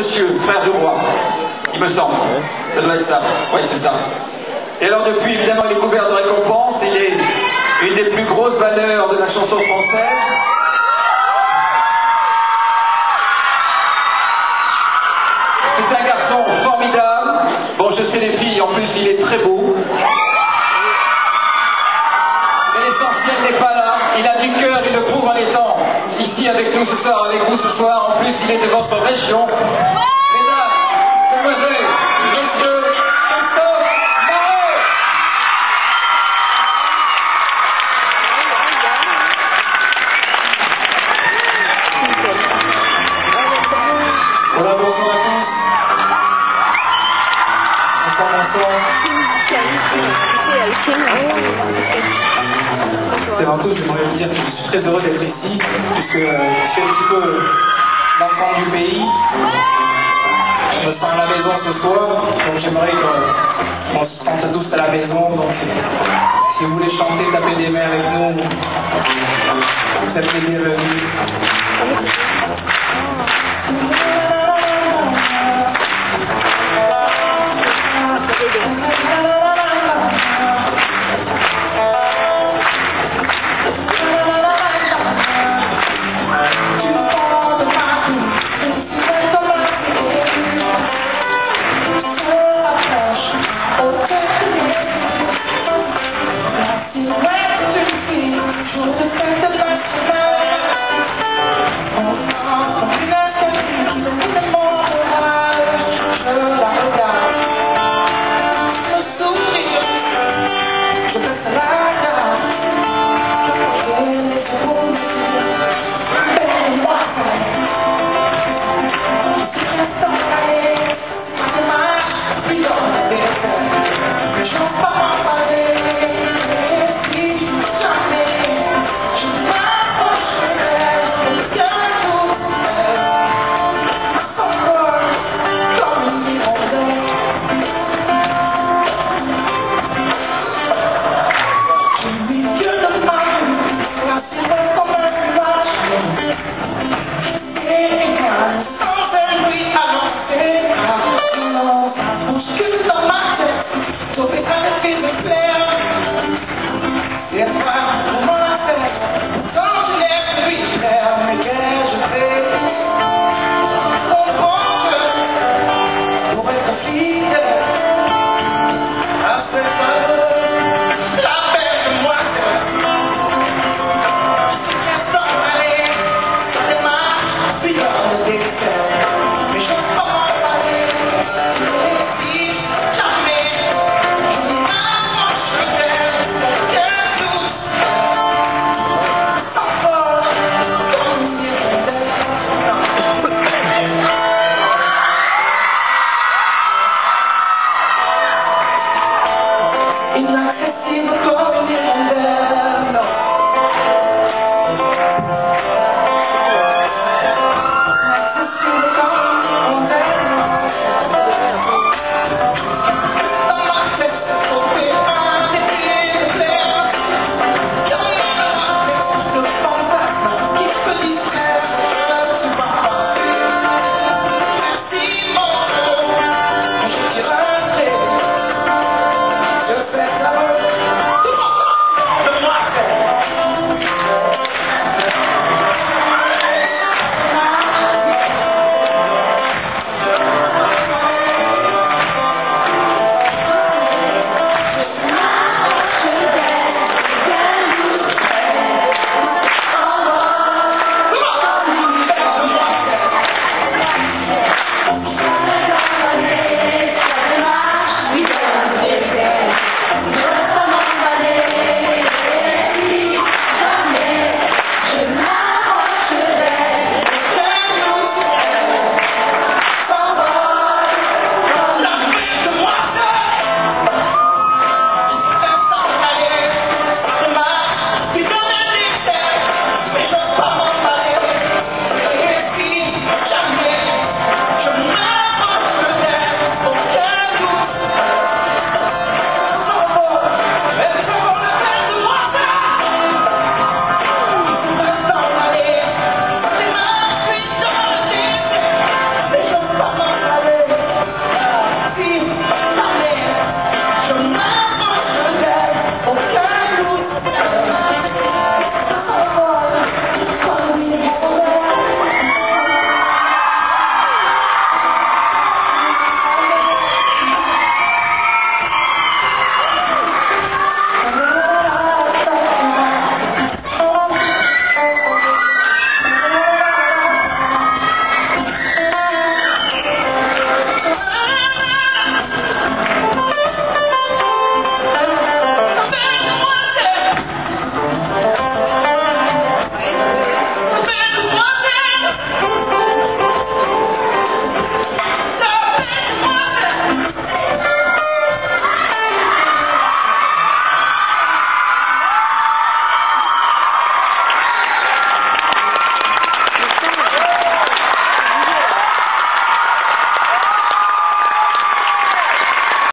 monsieur, frère du roi. Il me semble. Ça doit être ça. Oui, c'est ça. Et alors depuis, évidemment, il est couvert de récompenses. Il est une des plus grosses valeurs de la chanson française. C'est un garçon formidable. Bon, je sais les filles, en plus, il est très beau. Mais l'essentiel n'est pas là. Il a du cœur, il le prouve en étant ici avec nous ce avec vous ce soir. En plus, il est de votre région. Tout, j'aimerais vous dire que je suis très heureux d'être ici, puisque euh, je suis un petit peu l'enfant du pays. Je me sens à la maison ce soir, donc j'aimerais qu'on se sente tous à la maison. Donc, si vous voulez chanter, taper des mains avec nous, vous êtes les.